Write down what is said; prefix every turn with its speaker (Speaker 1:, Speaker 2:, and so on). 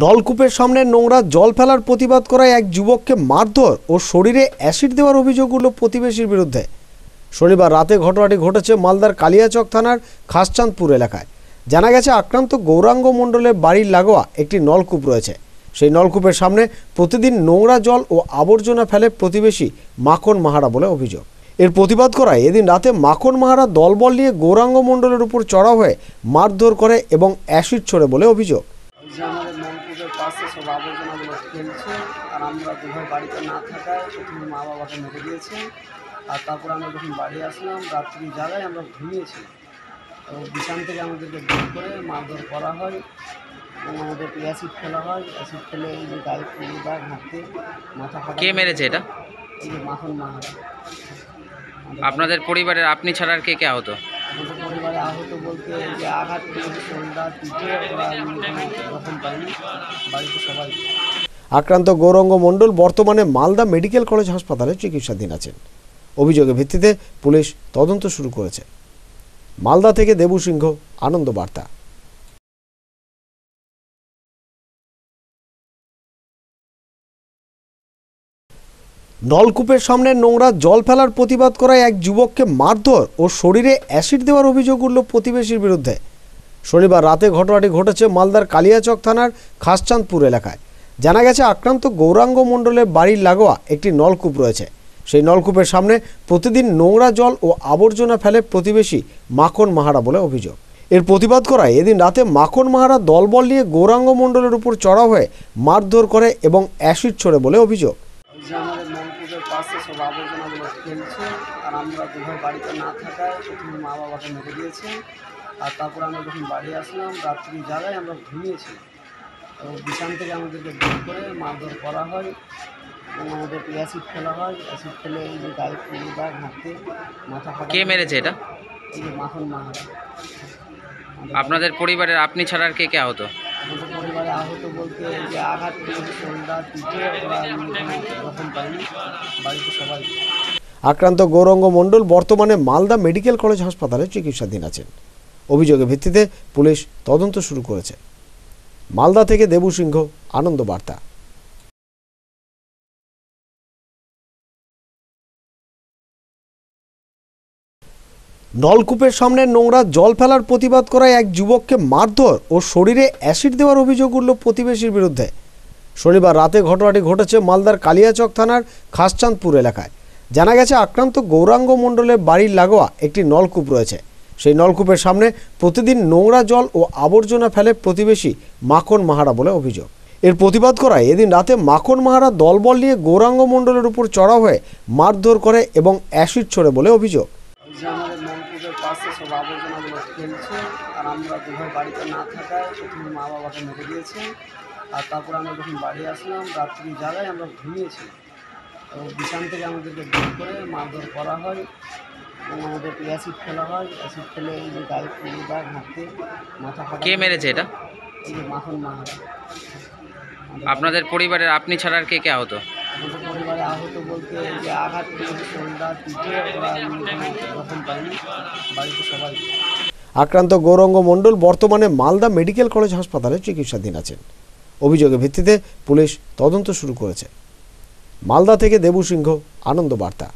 Speaker 1: নলকূপের সামনে নোংরা জল ফেলার প্রতিবাদ করায় এক যুবককে মারধর ও শরীরে অ্যাসিড দেওয়ার অভিযোগ উঠল প্রতিবেশীর বিরুদ্ধে। শনিবার রাতে ঘটনাটি ঘটেছে মালদার কালিয়াচক থানার খাসচাঁদপুর এলাকায়। জানা গেছে, আক্রান্ত গৌরাঙ্গ মণ্ডলের বাড়ির লাগোয়া একটি নলকূপ রয়েছে। সেই নলকূপের সামনে প্রতিদিন নোংরা জল ও আবর্জনা ফেলে প্রতিবেশী মাখন মাহারা বলে অভিযোগ। এর প্রতিবাদ করায় এদিন রাতে মাখন মাহারা দলবল নিয়ে গৌরাঙ্গ মণ্ডলের উপর চড়াও হয়ে মারধর করে এবং অ্যাসিড ছোড়ে বলে অভিযোগ
Speaker 2: ওই যে আমাদের নলকূপের পাশে সব আবর্জনাগুলো ফেলছে আর আমরা দুভাই বাড়িতে না থাকায় প্রথমে মা বাবাকে মেরে দিয়েছে আর তারপর আমরা যখন বাড়ি আসলাম রাত্রি জায়গায় আমরা ঘুমিয়েছি। তো বিছান থেকে আমাদেরকে বের করে মারধর করা হয় এবং আমাদেরকে অ্যাসিড ফেলা হয়। অ্যাসিড ফেলে এই যে গায়ে পুরো দেয় হাতে মাথা
Speaker 3: কে মেরেছে এটা?
Speaker 2: এই যে মাখন মাহারা।
Speaker 3: আপনাদের পরিবারের আপনি ছাড়া আর কে কে আহত?
Speaker 2: আমাদের আহত বলতে যে আঘাত বাড়িতে সবাই।
Speaker 1: আক্রান্ত গৌরঙ্গ মণ্ডল বর্তমানে মালদা মেডিকেল কলেজ হাসপাতালে চিকিৎসাধীন আছেন। অভিযোগের ভিত্তিতে পুলিশ তদন্ত শুরু করেছে। মালদা থেকে দেবু সিংহ, আনন্দ বার্তা। নলকূপের সামনে নোংরা জল ফেলার প্রতিবাদ করায় এক যুবককে মারধর ও শরীরে অ্যাসিড দেওয়ার অভিযোগ উঠল প্রতিবেশীর বিরুদ্ধে। শনিবার রাতে ঘটনাটি ঘটেছে মালদার কালিয়াচক থানার খাসচাঁদপুর এলাকায়। জানা গেছে, আক্রান্ত গৌরাঙ্গ মণ্ডলের বাড়ির লাগোয়া একটি নলকূপ রয়েছে। সেই নলকূপের সামনে প্রতিদিন নোংরা জল ও আবর্জনা ফেলে প্রতিবেশী মাখন মাহারা বলে অভিযোগ। এর প্রতিবাদ করায় এদিন রাতে মাখন মাহারা দলবল নিয়ে গৌরাঙ্গ মণ্ডলের উপর চড়াও হয়ে মারধর করে এবং অ্যাসিড ছোড়ে বলে অভিযোগ।
Speaker 2: যে আমাদের নলকূপের পাশে সব আবর্জনাগুলো ফেলছে আর আমরা দুভাই বাড়িতে না থাকায় প্রথমে মা বাবাকে মেরে দিয়েছে আর তারপর আমরা যখন বাড়ি আসলাম রাত্রি জায়গায় আমরা ঘুমিয়েছি তো বিছান থেকে আমাদেরকে বের করে মারধর করা হয় এবং আমাদেরকে অ্যাসিড ফেলা হয়। অ্যাসিড ফেলে এই যে গায়ে পুরো দেয় হাতে মাথা
Speaker 3: কে মেরেছে এটা?
Speaker 2: এই যে মাখন মাহারা
Speaker 3: আপনাদের পরিবারের আপনি ছাড়া আর কে কে আহত?
Speaker 2: বলতে যে আঘাত শরীরটা পিঠে বাড়িতে সবাই।
Speaker 1: আক্রান্ত গৌরঙ্গ মণ্ডল বর্তমানে মালদা মেডিকেল কলেজ হাসপাতালে চিকিৎসাধীন আছেন। অভিযোগের ভিত্তিতে পুলিশ তদন্ত শুরু করেছে। মালদা থেকে দেবু সিংহ, আনন্দ বার্তা। নলকূপের সামনে নোংরা জল ফেলার প্রতিবাদ করায় এক যুবককে মারধর ও শরীরে অ্যাসিড দেওয়ার অভিযোগ উঠল প্রতিবেশীর বিরুদ্ধে। শনিবার রাতে ঘটনাটি ঘটেছে মালদার কালিয়াচক থানার খাসচাঁদপুর এলাকায়। জানা গেছে, আক্রান্ত গৌরাঙ্গ মণ্ডলের বাড়ির লাগোয়া একটি নলকূপ রয়েছে। সেই নলকূপের সামনে প্রতিদিন নোংরা জল ও আবর্জনা ফেলে প্রতিবেশী মাখন মাহারা বলে অভিযোগ। এর প্রতিবাদ করায় এদিন রাতে মাখন মাহারা দলবল নিয়ে গৌরাঙ্গ মণ্ডলের উপর চড়াও হয়ে মারধর করে এবং অ্যাসিড ছোড়ে বলে অভিযোগ
Speaker 2: ওই যে আমাদের নলকূপের পাশে সব আবর্জনাগুলো ফেলছে আর আমরা দুভাই বাড়িতে না থাকায় প্রথমে মা বাবাকে মেরে দিয়েছে আর তারপর আমরা যখন বাড়ি আসলাম রাত্রি জায়গায় আমরা ঘুমিয়েছি। তো বিছান থেকে আমাদেরকে বের করে মারধর করা হয় এবং আমাদেরকে অ্যাসিড ফেলা হয়। অ্যাসিড ফেলে এই যে গায়ে পুরো দেয় হাতে মাথা ফাটা
Speaker 3: কে মেরেছে এটা?
Speaker 2: এই যে মাখন মাহারা
Speaker 3: আপনাদের পরিবারের আপনি ছাড়া আর কে কে আহত?
Speaker 2: আহত বলতে যে আঘাত শরীরটা পিঠে বাড়িতে সবাই।
Speaker 1: আক্রান্ত গৌরঙ্গ মণ্ডল বর্তমানে মালদা মেডিকেল কলেজ হাসপাতালে চিকিৎসাধীন আছেন। অভিযোগের ভিত্তিতে পুলিশ তদন্ত শুরু করেছে। মালদা থেকে দেবু সিংহ, আনন্দ বার্তা।